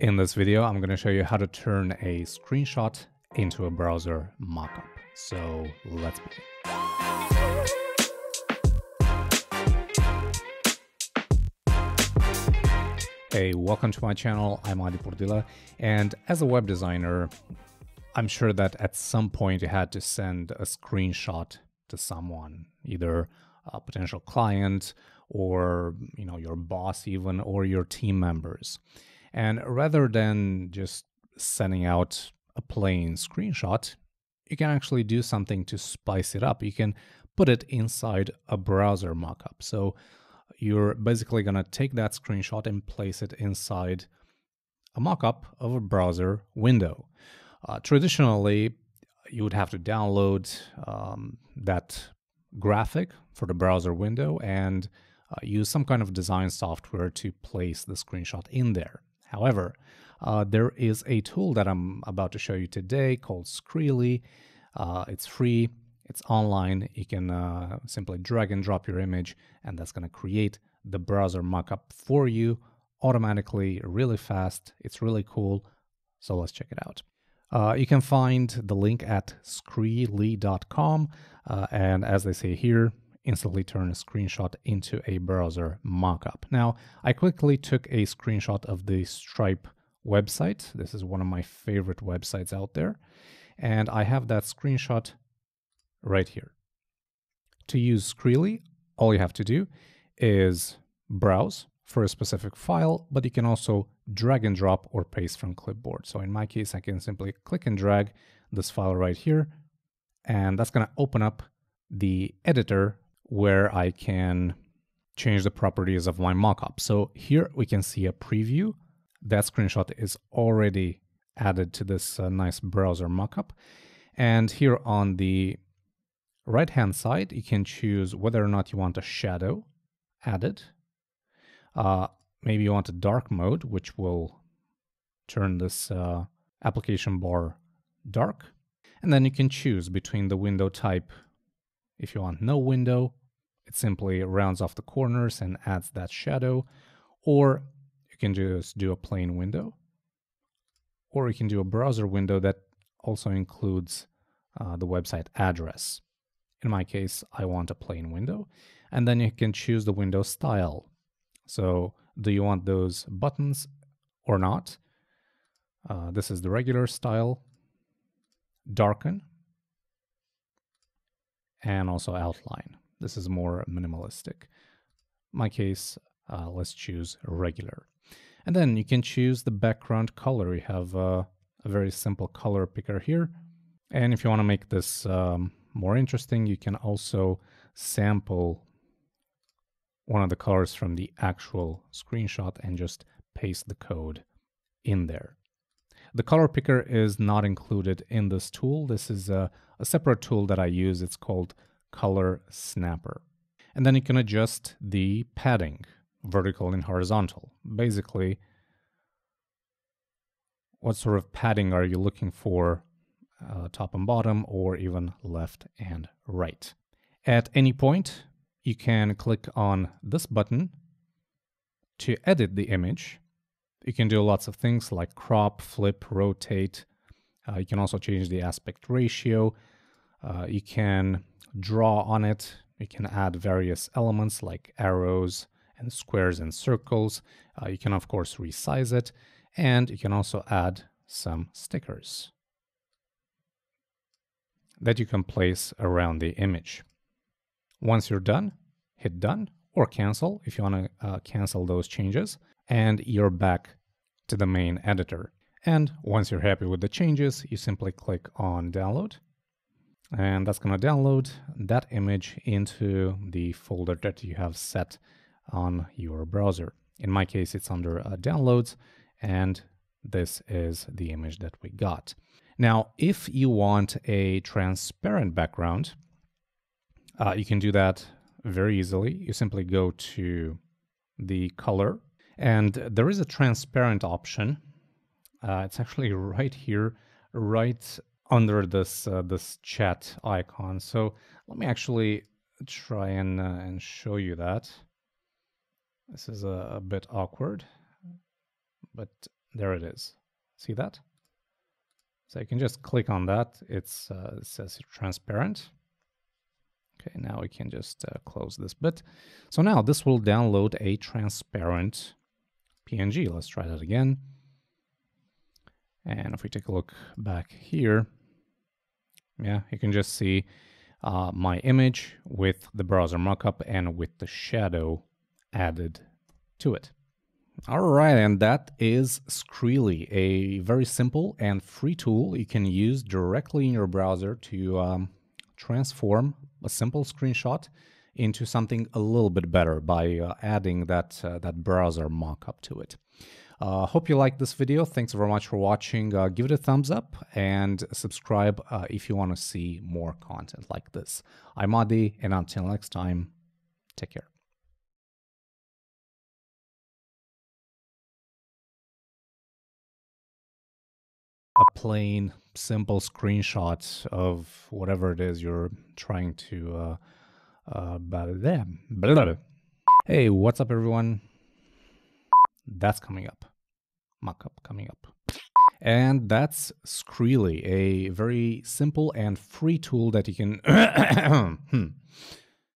In this video, I'm going to show you how to turn a screenshot into a browser mockup. So let's begin. Hey, welcome to my channel. I'm Adi Purdila, and as a web designer, I'm sure that at some point you had to send a screenshot to someone, either a potential client or you know your boss even or your team members. And rather than just sending out a plain screenshot, you can actually do something to spice it up. You can put it inside a browser mockup. So you're basically going to take that screenshot and place it inside a mockup of a browser window. Uh, traditionally, you would have to download um, that graphic for the browser window and uh, use some kind of design software to place the screenshot in there. However, uh, there is a tool that I'm about to show you today called Screely. Uh, it's free, it's online. You can uh, simply drag and drop your image, and that's going to create the browser mockup for you automatically, really fast. It's really cool. So let's check it out. Uh, you can find the link at screely.com. Uh, and as they say here, instantly turn a screenshot into a browser mockup. Now, I quickly took a screenshot of the Stripe website. This is one of my favorite websites out there. And I have that screenshot right here. To use Screely, all you have to do is browse for a specific file, but you can also drag and drop or paste from clipboard. So in my case, I can simply click and drag this file right here, and that's going to open up the editor where I can change the properties of my mockup. So here we can see a preview. That screenshot is already added to this uh, nice browser mockup. And here on the right hand side, you can choose whether or not you want a shadow added. Uh, maybe you want a dark mode, which will turn this uh, application bar dark. And then you can choose between the window type if you want no window it simply rounds off the corners and adds that shadow. Or you can just do a plain window. Or you can do a browser window that also includes uh, the website address. In my case, I want a plain window. And then you can choose the window style. So do you want those buttons or not? Uh, this is the regular style, darken, and also outline. This is more minimalistic. In my case, uh, let's choose regular. And then you can choose the background color. You have uh, a very simple color picker here. And if you want to make this um, more interesting, you can also sample one of the colors from the actual screenshot and just paste the code in there. The color picker is not included in this tool. This is a, a separate tool that I use. It's called ColorSnapper. And then you can adjust the padding, vertical and horizontal. Basically, what sort of padding are you looking for, uh, top and bottom, or even left and right? At any point, you can click on this button to edit the image. You can do lots of things like crop, flip, rotate. Uh, you can also change the aspect ratio. Uh, you can draw on it. You can add various elements like arrows and squares and circles. Uh, you can, of course, resize it. And you can also add some stickers that you can place around the image. Once you're done, hit done or cancel if you want to uh, cancel those changes, and you're back to the main editor. And once you're happy with the changes, you simply click on download and that's going to download that image into the folder that you have set on your browser. In my case, it's under uh, downloads, and this is the image that we got. Now, if you want a transparent background, uh, you can do that very easily. You simply go to the color, and there is a transparent option. Uh, it's actually right here, right under this uh, this chat icon. So let me actually try and uh, and show you that. This is a, a bit awkward, but there it is. See that? So you can just click on that. It's uh, it says transparent. Okay, now we can just uh, close this bit. So now this will download a transparent PNG. Let's try that again. And if we take a look back here, yeah, you can just see uh, my image with the browser mockup and with the shadow added to it. All right, and that is Screely, a very simple and free tool you can use directly in your browser to um, transform a simple screenshot into something a little bit better by uh, adding that uh, that browser mockup to it. Uh, hope you liked this video. Thanks very much for watching. Uh, give it a thumbs up and subscribe uh, if you want to see more content like this. I'm Adi, and until next time, take care. a plain, simple screenshot of whatever it is you're trying to. Uh, uh. Hey, what's up, everyone? That's coming up. Mockup coming up. And that's Screely, a very simple and free tool that you can. hmm